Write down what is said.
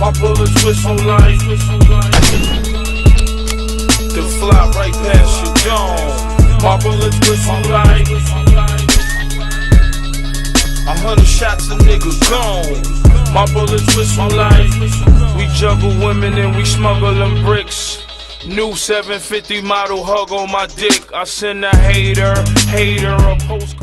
My bullets whistle like they fly right past your dome. My bullets whistle like a hundred shots, of niggas gone. My bullets whistle like we juggle women and we smuggle them bricks. New 750 model hug on my dick. I send a hater, hater a postcard.